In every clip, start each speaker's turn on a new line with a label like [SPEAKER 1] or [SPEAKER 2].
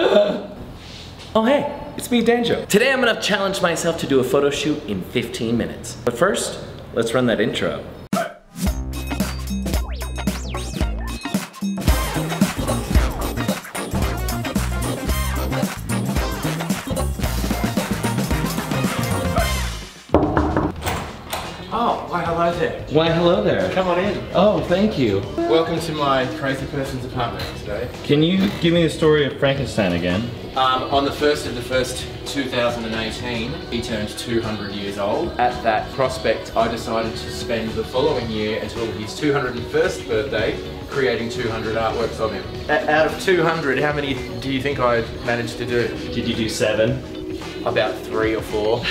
[SPEAKER 1] oh hey, it's me, Danjo. Today I'm gonna challenge myself to do a photo shoot in 15 minutes. But first, let's run that intro.
[SPEAKER 2] Why hello there.
[SPEAKER 1] Why, hello there.
[SPEAKER 2] Come on in.
[SPEAKER 1] Oh, thank you.
[SPEAKER 2] Welcome to my crazy person's apartment today.
[SPEAKER 1] Can you give me the story of Frankenstein again?
[SPEAKER 2] Um, on the 1st of the 1st, 2018, he turned 200 years old. At that prospect, I decided to spend the following year until his 201st birthday creating 200 artworks of him. A- out of 200, how many do you think I managed to do?
[SPEAKER 1] Did you do seven?
[SPEAKER 2] About three or four.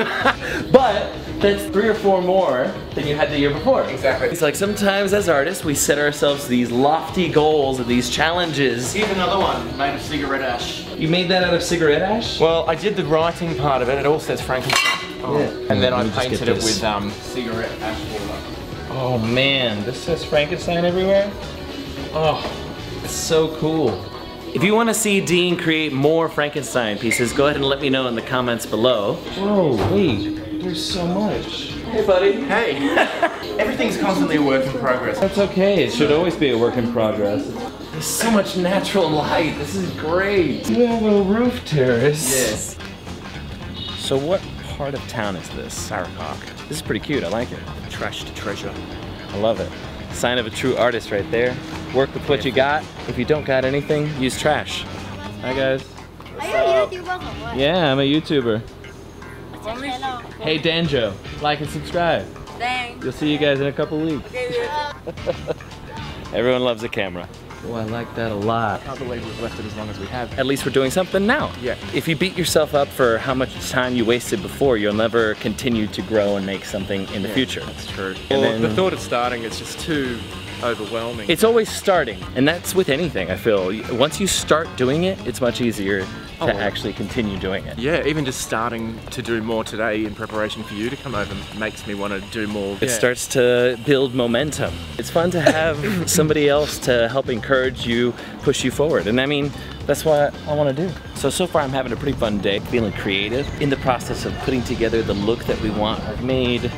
[SPEAKER 1] But that's three or four more than you had the year before.
[SPEAKER 2] Exactly.
[SPEAKER 1] It's like sometimes as artists, we set ourselves these lofty goals and these challenges.
[SPEAKER 2] Here's another one made of cigarette ash.
[SPEAKER 1] You made that out of cigarette ash?
[SPEAKER 2] Well, I did the writing part of it. It all says Frankenstein. Oh.
[SPEAKER 1] Yeah.
[SPEAKER 2] And then I
[SPEAKER 1] me just get
[SPEAKER 2] painted it with um, cigarette ash water.
[SPEAKER 1] Oh man, this says Frankenstein everywhere? Oh, it's so cool. If you want to see Dean create more Frankenstein pieces, go ahead and let me know in the comments below. Whoa, wait, there's so much. Hey buddy.
[SPEAKER 2] Hey, everything's constantly a work in progress.
[SPEAKER 1] That's okay, it should always be a work in progress. There's so much natural light, this is great. We have a roof terrace.
[SPEAKER 2] Yes.
[SPEAKER 1] So what part of town is this? Sarikock. This is pretty cute, I like it.
[SPEAKER 2] Trash to treasure.
[SPEAKER 1] I love it. Sign of a true artist right there. Work with what you got. If you don't got anything, use trash. Hi guys.
[SPEAKER 3] Are you a YouTuber?
[SPEAKER 1] Yeah, I'm a YouTuber.
[SPEAKER 3] What's your channel?
[SPEAKER 1] Hey Danjo, like and subscribe.
[SPEAKER 3] Thanks.
[SPEAKER 1] You'll see you guys in a couple weeks. Everyone loves a camera. Oh, I like that a lot.
[SPEAKER 2] I can't believe we've left it as long as we have.
[SPEAKER 1] At least we're doing something now.
[SPEAKER 2] Yeah.
[SPEAKER 1] If you beat yourself up for how much time you wasted before, you'll never continue to grow and make something in the future.
[SPEAKER 2] That's true.
[SPEAKER 1] And
[SPEAKER 2] Well,
[SPEAKER 1] then-
[SPEAKER 2] the thought of starting is just too overwhelming.
[SPEAKER 1] It's always starting, and that's with anything, I feel. Once you start doing it, it's much easier oh, to
[SPEAKER 2] Oh, well.
[SPEAKER 1] actually continue doing it.
[SPEAKER 2] yeah, even just starting to do more today in preparation for you to come over makes me want to do more.
[SPEAKER 1] It starts to build momentum. It's fun to have somebody else to help encourage you, push you forward. And I mean, that's what I want to do. So, so far I'm having a pretty fun day, feeling creative. In the process of putting together the look that we want, I've made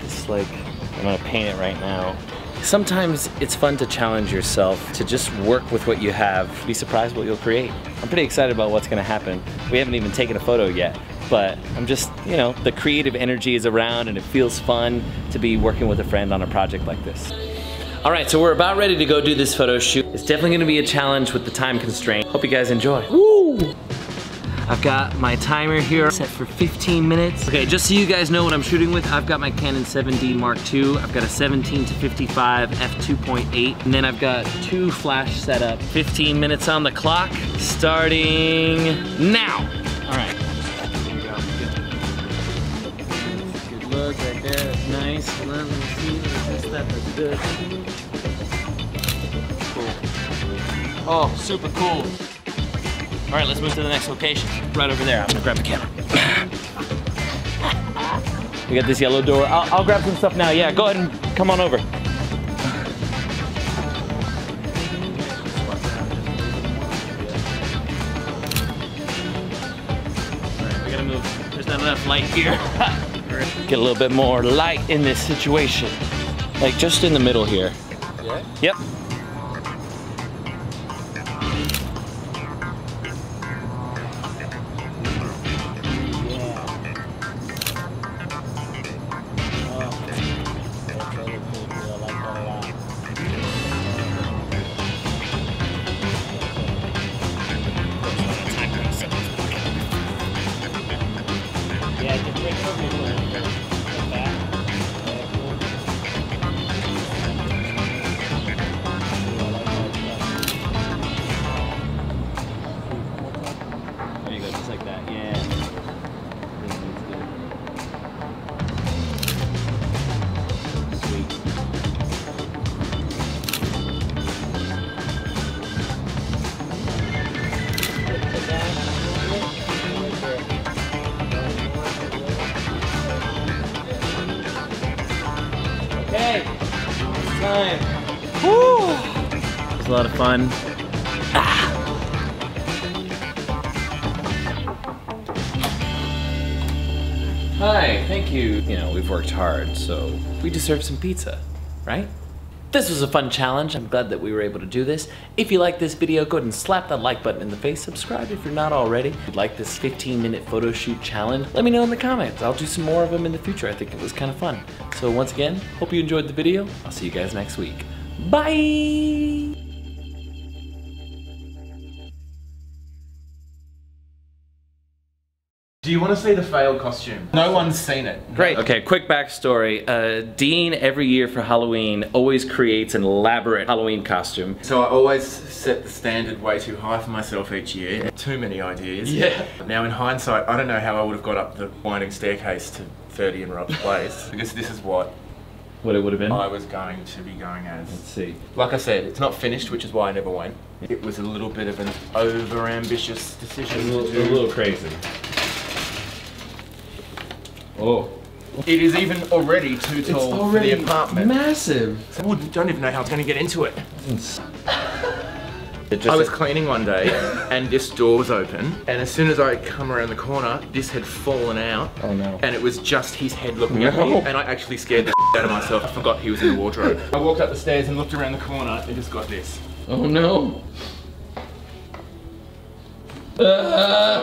[SPEAKER 1] this like, I'm gonna paint it right now. Sometimes it's fun to challenge yourself, to just work with what you have, be surprised what you'll create. I'm pretty excited about what's gonna happen. We haven't even taken a photo yet, but I'm just, you know, the creative energy is around and it feels fun to be working with a friend on a project like this. All right, so we're about ready to go do this photo shoot. It's definitely gonna be a challenge with the time constraint. Hope you guys enjoy. Woo! I've got my timer here set for 15 minutes. Okay, just so you guys know what I'm shooting with, I've got my Canon 7D Mark II. I've got a 17 to 55 f2.8, and then I've got two flash set up. 15 minutes on the clock, starting now. All right. Here we go. Good. Good look right there, nice. Let me see, let's test that, that's good. Cool. Oh, super cool. All right, let's move to the next location. Right over there. I'm gonna grab the camera. we got this yellow door. I'll, I'll grab some stuff now. Yeah, go ahead and come on over. All right, we gotta move. There's not enough light here. Get a little bit more light in this situation. Like just in the middle here.
[SPEAKER 2] Yeah?
[SPEAKER 1] Yep. There time. Woo! It was a lot of fun. Ah. Hi, thank you. You know, we've worked hard, so we deserve some pizza, right? This was a fun challenge. I'm glad that we were able to do this. If you like this video, go ahead and slap that like button in the face. Subscribe if you're not already. If you'd like this 15 minute photo shoot challenge, let me know in the comments. I'll do some more of them in the future. I think it was kind of fun. So once again, hope you enjoyed the video. I'll see you guys next week. Bye!
[SPEAKER 2] Do you want to see the failed costume? No one's seen it.
[SPEAKER 1] Great. Okay, quick backstory. Uh, Dean, every year for Halloween, always creates an elaborate Halloween costume.
[SPEAKER 2] So I always set the standard way too high for myself each year. Too many ideas.
[SPEAKER 1] Yeah.
[SPEAKER 2] Now in hindsight, I don't know how I would have got up the winding staircase to 30 in Rob's place because this is what
[SPEAKER 1] What it would have been?
[SPEAKER 2] I was going to be going as.
[SPEAKER 1] Let's see.
[SPEAKER 2] Like I said, it's not finished, which is why I never went. It was a little bit of an over-ambitious decision to do.
[SPEAKER 1] crazy. Oh.
[SPEAKER 2] It is even already too tall for the apartment.
[SPEAKER 1] massive.
[SPEAKER 2] I don't even know how I was going to get into it.
[SPEAKER 1] It
[SPEAKER 2] I was cleaning one day and this door was open and as soon as I come around the corner this had fallen out
[SPEAKER 1] Oh, no.
[SPEAKER 2] and it was just his head looking at me and I actually scared the out of myself. I forgot he was in the wardrobe. I walked up the stairs and looked around the corner and just got this.
[SPEAKER 1] oh no. Ah.